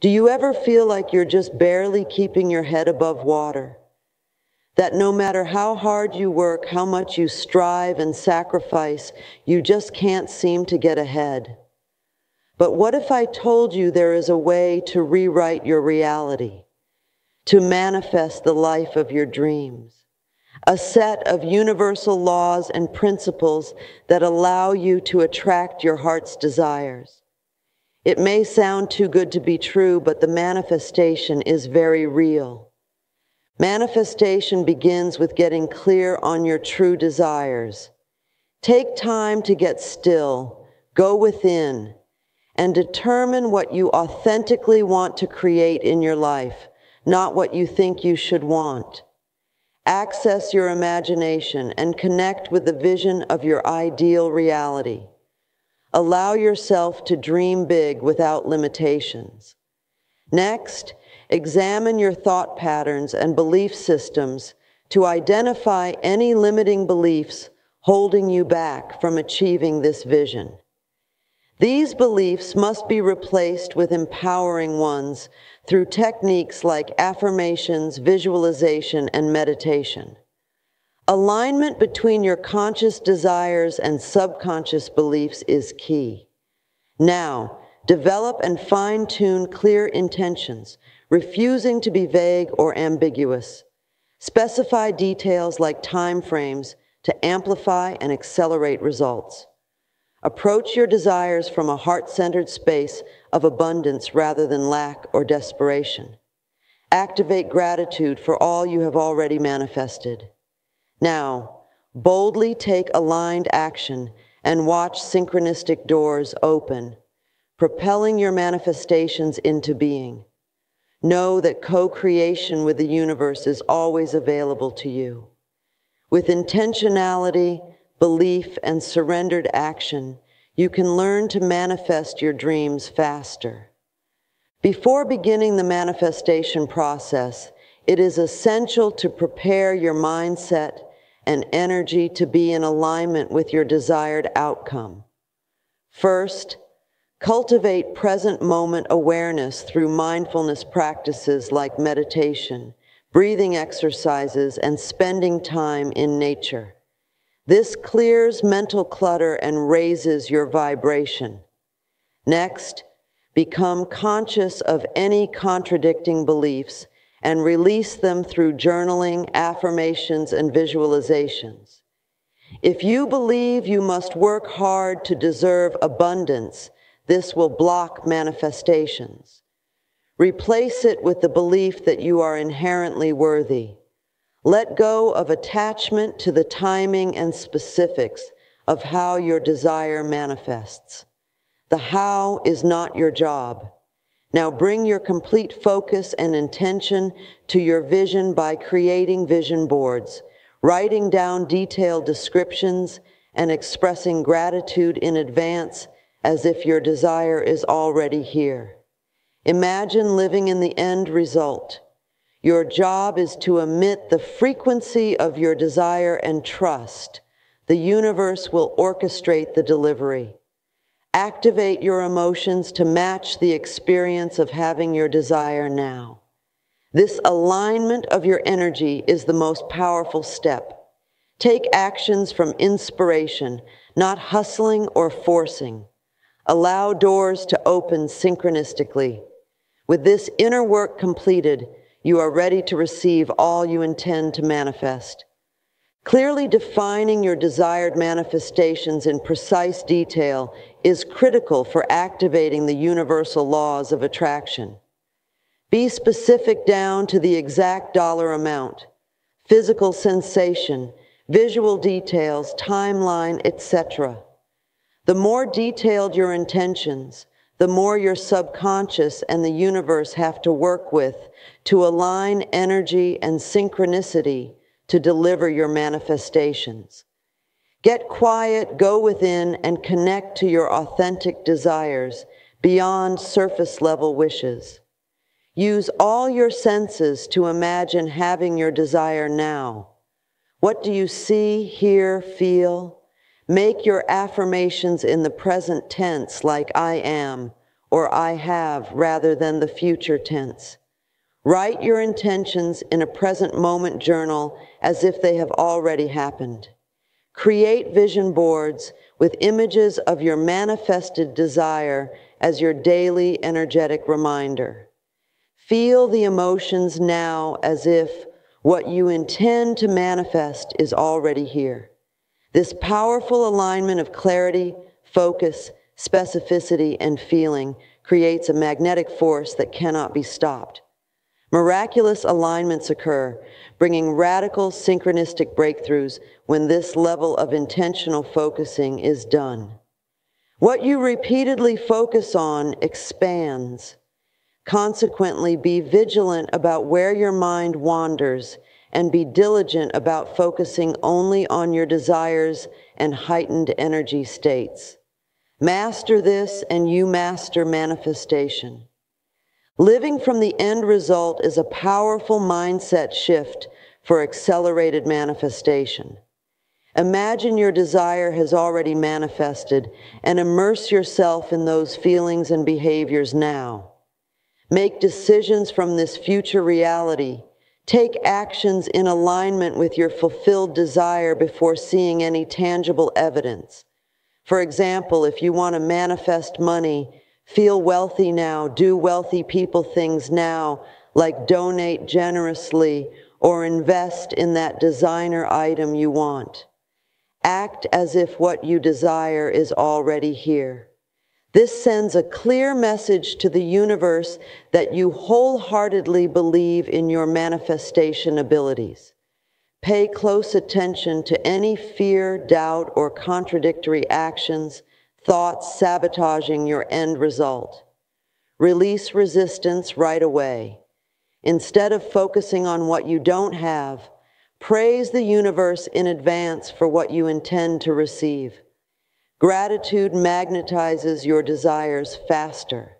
Do you ever feel like you're just barely keeping your head above water? That no matter how hard you work, how much you strive and sacrifice, you just can't seem to get ahead? But what if I told you there is a way to rewrite your reality, to manifest the life of your dreams? A set of universal laws and principles that allow you to attract your heart's desires. It may sound too good to be true, but the manifestation is very real. Manifestation begins with getting clear on your true desires. Take time to get still, go within, and determine what you authentically want to create in your life, not what you think you should want. Access your imagination and connect with the vision of your ideal reality. Allow yourself to dream big without limitations. Next, examine your thought patterns and belief systems to identify any limiting beliefs holding you back from achieving this vision. These beliefs must be replaced with empowering ones through techniques like affirmations, visualization, and meditation. Alignment between your conscious desires and subconscious beliefs is key. Now, develop and fine tune clear intentions, refusing to be vague or ambiguous. Specify details like time frames to amplify and accelerate results. Approach your desires from a heart centered space of abundance rather than lack or desperation. Activate gratitude for all you have already manifested. Now, boldly take aligned action and watch synchronistic doors open, propelling your manifestations into being. Know that co-creation with the universe is always available to you. With intentionality, belief, and surrendered action, you can learn to manifest your dreams faster. Before beginning the manifestation process, it is essential to prepare your mindset and energy to be in alignment with your desired outcome. First, cultivate present moment awareness through mindfulness practices like meditation, breathing exercises, and spending time in nature. This clears mental clutter and raises your vibration. Next, become conscious of any contradicting beliefs and release them through journaling, affirmations, and visualizations. If you believe you must work hard to deserve abundance, this will block manifestations. Replace it with the belief that you are inherently worthy. Let go of attachment to the timing and specifics of how your desire manifests. The how is not your job. Now bring your complete focus and intention to your vision by creating vision boards, writing down detailed descriptions, and expressing gratitude in advance as if your desire is already here. Imagine living in the end result. Your job is to emit the frequency of your desire and trust. The universe will orchestrate the delivery. Activate your emotions to match the experience of having your desire now. This alignment of your energy is the most powerful step. Take actions from inspiration, not hustling or forcing. Allow doors to open synchronistically. With this inner work completed, you are ready to receive all you intend to manifest. Clearly defining your desired manifestations in precise detail is critical for activating the universal laws of attraction. Be specific down to the exact dollar amount, physical sensation, visual details, timeline, etc. The more detailed your intentions, the more your subconscious and the universe have to work with to align energy and synchronicity to deliver your manifestations. Get quiet, go within, and connect to your authentic desires beyond surface level wishes. Use all your senses to imagine having your desire now. What do you see, hear, feel? Make your affirmations in the present tense like I am or I have rather than the future tense. Write your intentions in a present moment journal as if they have already happened. Create vision boards with images of your manifested desire as your daily energetic reminder. Feel the emotions now as if what you intend to manifest is already here. This powerful alignment of clarity, focus, specificity, and feeling creates a magnetic force that cannot be stopped. Miraculous alignments occur, bringing radical synchronistic breakthroughs when this level of intentional focusing is done. What you repeatedly focus on expands. Consequently, be vigilant about where your mind wanders and be diligent about focusing only on your desires and heightened energy states. Master this and you master manifestation. Living from the end result is a powerful mindset shift for accelerated manifestation. Imagine your desire has already manifested and immerse yourself in those feelings and behaviors now. Make decisions from this future reality. Take actions in alignment with your fulfilled desire before seeing any tangible evidence. For example, if you want to manifest money, feel wealthy now, do wealthy people things now, like donate generously or invest in that designer item you want. Act as if what you desire is already here. This sends a clear message to the universe that you wholeheartedly believe in your manifestation abilities. Pay close attention to any fear, doubt, or contradictory actions, thoughts sabotaging your end result. Release resistance right away. Instead of focusing on what you don't have, praise the universe in advance for what you intend to receive. Gratitude magnetizes your desires faster.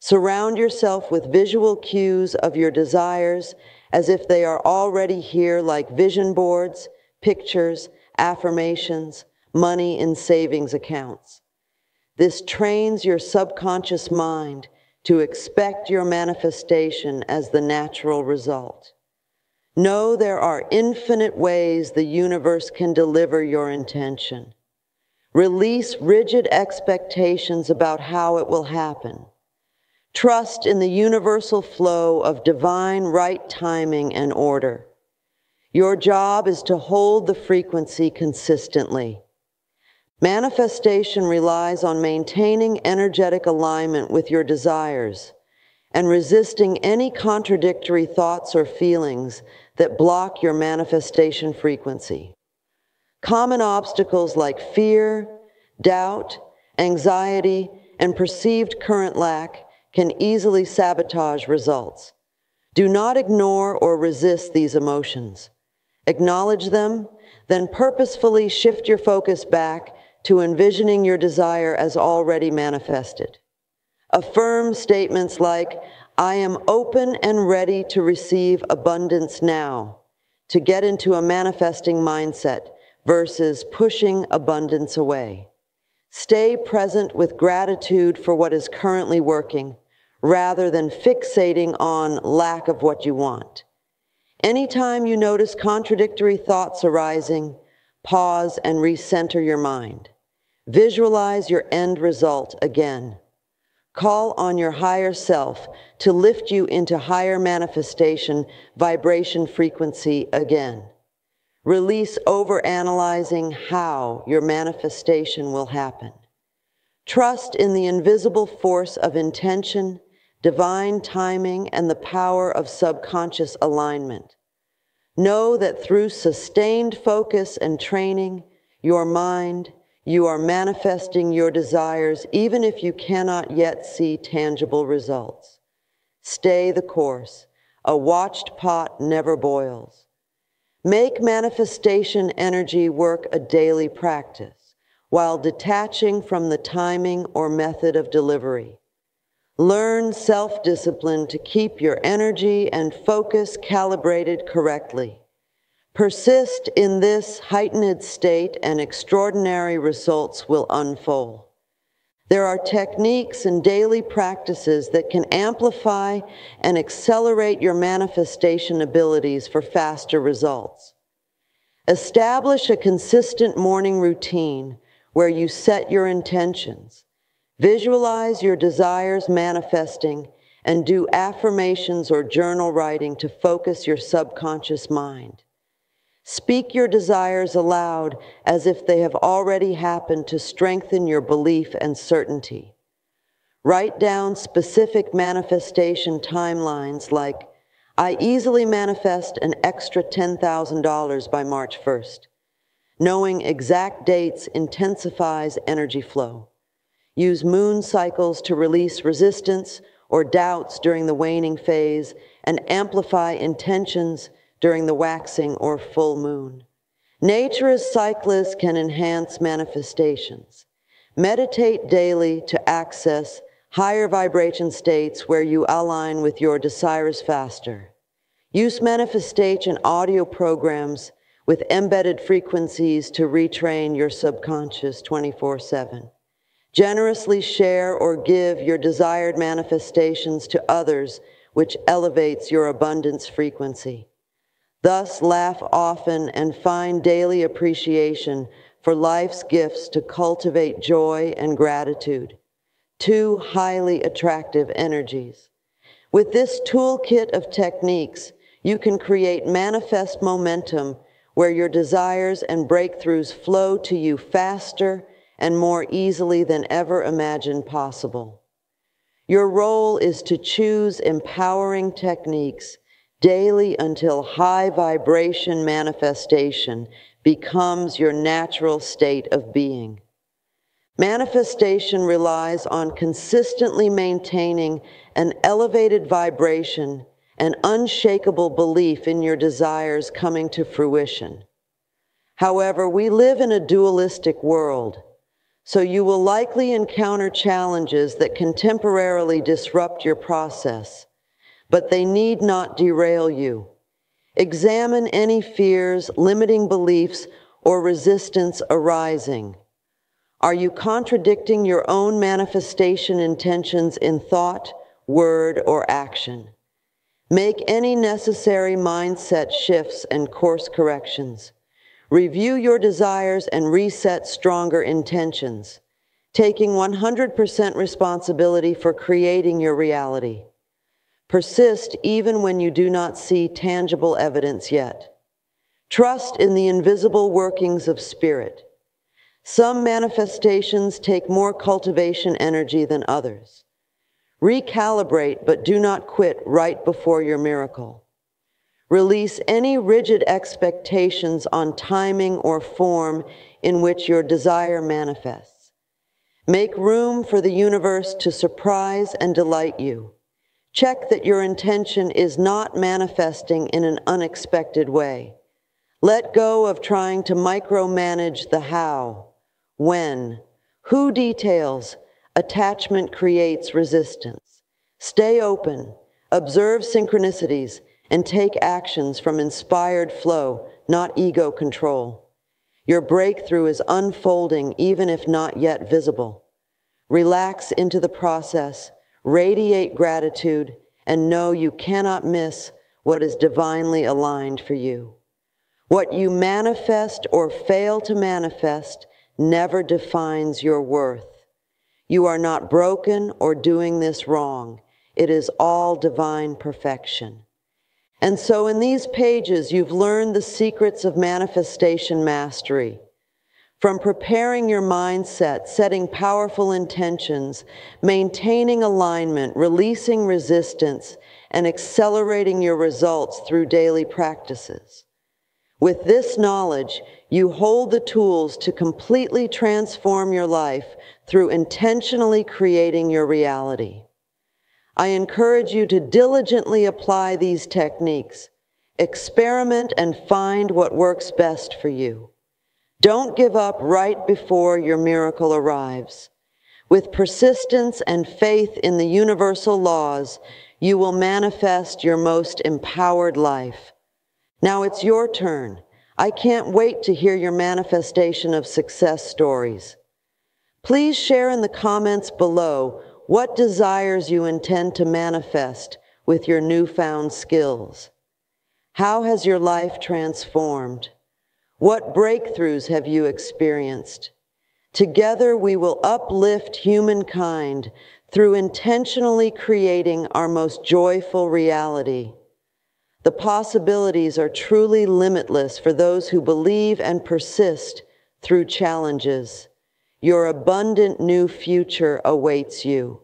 Surround yourself with visual cues of your desires as if they are already here like vision boards, pictures, affirmations, money in savings accounts. This trains your subconscious mind to expect your manifestation as the natural result. Know there are infinite ways the universe can deliver your intention. Release rigid expectations about how it will happen. Trust in the universal flow of divine right timing and order. Your job is to hold the frequency consistently. Manifestation relies on maintaining energetic alignment with your desires and resisting any contradictory thoughts or feelings that block your manifestation frequency. Common obstacles like fear, doubt, anxiety, and perceived current lack can easily sabotage results. Do not ignore or resist these emotions. Acknowledge them, then purposefully shift your focus back to envisioning your desire as already manifested. Affirm statements like, I am open and ready to receive abundance now, to get into a manifesting mindset versus pushing abundance away. Stay present with gratitude for what is currently working rather than fixating on lack of what you want. Anytime you notice contradictory thoughts arising, pause and recenter your mind. Visualize your end result again. Call on your higher self to lift you into higher manifestation vibration frequency again. Release overanalyzing how your manifestation will happen. Trust in the invisible force of intention divine timing, and the power of subconscious alignment. Know that through sustained focus and training, your mind, you are manifesting your desires even if you cannot yet see tangible results. Stay the course. A watched pot never boils. Make manifestation energy work a daily practice while detaching from the timing or method of delivery. Learn self discipline to keep your energy and focus calibrated correctly. Persist in this heightened state, and extraordinary results will unfold. There are techniques and daily practices that can amplify and accelerate your manifestation abilities for faster results. Establish a consistent morning routine where you set your intentions, visualize your desires manifesting, and do affirmations or journal writing to focus your subconscious mind. Speak your desires aloud as if they have already happened to strengthen your belief and certainty. Write down specific manifestation timelines like, I easily manifest an extra $10,000 by March 1st. Knowing exact dates intensifies energy flow. Use moon cycles to release resistance or doubts during the waning phase and amplify intentions during the waxing or full moon. Nature as cyclists can enhance manifestations. Meditate daily to access higher vibration states where you align with your desires faster. Use manifestation audio programs with embedded frequencies to retrain your subconscious 24 7. Generously share or give your desired manifestations to others, which elevates your abundance frequency. Thus, laugh often and find daily appreciation for life's gifts to cultivate joy and gratitude. Two highly attractive energies. With this toolkit of techniques, you can create manifest momentum where your desires and breakthroughs flow to you faster and more easily than ever imagined possible. Your role is to choose empowering techniques daily until high vibration manifestation becomes your natural state of being. Manifestation relies on consistently maintaining an elevated vibration and unshakable belief in your desires coming to fruition. However, we live in a dualistic world, so you will likely encounter challenges that can temporarily disrupt your process but they need not derail you. Examine any fears, limiting beliefs, or resistance arising. Are you contradicting your own manifestation intentions in thought, word, or action? Make any necessary mindset shifts and course corrections. Review your desires and reset stronger intentions, taking 100% responsibility for creating your reality. Persist even when you do not see tangible evidence yet. Trust in the invisible workings of spirit. Some manifestations take more cultivation energy than others. Recalibrate, but do not quit right before your miracle. Release any rigid expectations on timing or form in which your desire manifests. Make room for the universe to surprise and delight you. Check that your intention is not manifesting in an unexpected way. Let go of trying to micromanage the how, when, who details. Attachment creates resistance. Stay open, observe synchronicities, and take actions from inspired flow, not ego control. Your breakthrough is unfolding even if not yet visible. Relax into the process radiate gratitude, and know you cannot miss what is divinely aligned for you. What you manifest or fail to manifest never defines your worth. You are not broken or doing this wrong. It is all divine perfection. And so in these pages, you've learned the secrets of manifestation mastery from preparing your mindset, setting powerful intentions, maintaining alignment, releasing resistance, and accelerating your results through daily practices. With this knowledge, you hold the tools to completely transform your life through intentionally creating your reality. I encourage you to diligently apply these techniques, experiment and find what works best for you. Don't give up right before your miracle arrives. With persistence and faith in the universal laws, you will manifest your most empowered life. Now it's your turn. I can't wait to hear your manifestation of success stories. Please share in the comments below what desires you intend to manifest with your newfound skills. How has your life transformed? What breakthroughs have you experienced? Together we will uplift humankind through intentionally creating our most joyful reality. The possibilities are truly limitless for those who believe and persist through challenges. Your abundant new future awaits you.